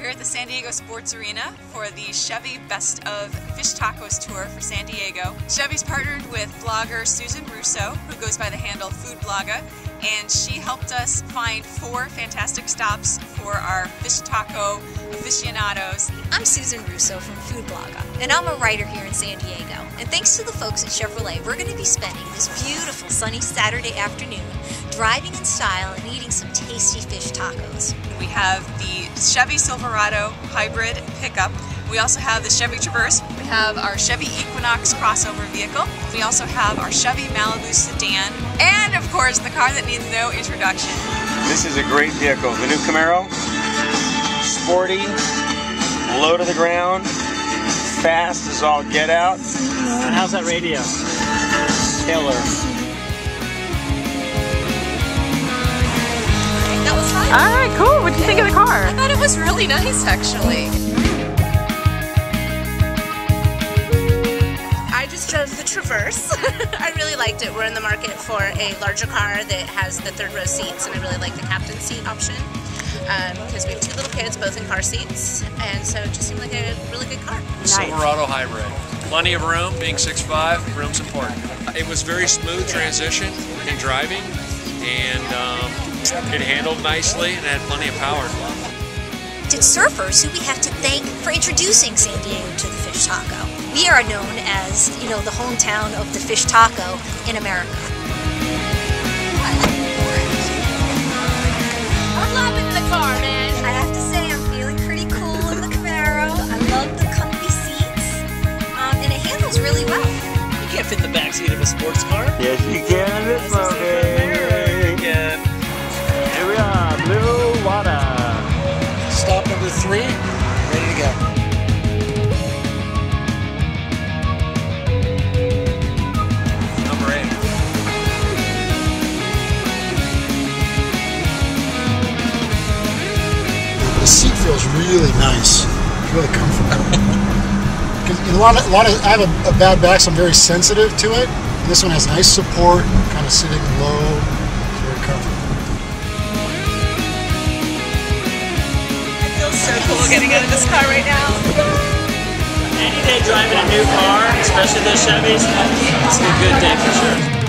here at the San Diego Sports Arena for the Chevy Best of Fish Tacos Tour for San Diego. Chevy's partnered with blogger Susan Russo, who goes by the handle Food Blogga, and she helped us find four fantastic stops for our fish taco aficionados. I'm Susan Russo from Food Blogga, and I'm a writer here in San Diego. And thanks to the folks at Chevrolet, we're going to be spending this beautiful sunny Saturday afternoon driving in style and eating some tasty fish tacos. We have the Chevy Silverado hybrid pickup. We also have the Chevy Traverse. We have our Chevy Equinox crossover vehicle. We also have our Chevy Malibu sedan. And of course, the car that needs no introduction. This is a great vehicle. The new Camaro. Sporty, low to the ground, fast as all get out. And how's that radio? Killer. All right, cool. What do you think of the car? I thought it was really nice, actually. I just drove the Traverse. I really liked it. We're in the market for a larger car that has the third row seats, and I really like the captain seat option because um, we have two little kids, both in car seats, and so it just seemed like a really good car. Nice. Silverado hybrid. Plenty of room, being 6'5", room's important. It was very smooth transition in driving, and um, it handled nicely and had plenty of power. To surfers who we have to thank for introducing San Diego to the fish taco. We are known as, you know, the hometown of the fish taco in America. I'm loving the car, man. I have to say, I'm feeling pretty cool in the Camaro. I love the comfy seats, um, and it handles really well. You can't fit in the backseat of a sports car. Three, ready to go. Number eight. The seat feels really nice, It's really comfortable. Because a lot of, a lot of, I have a, a bad back, so I'm very sensitive to it. This one has nice support, kind of sitting low, it's very comfortable. Getting out of this car right now. Any day driving a new car, especially those Chevys, it's a good day for sure.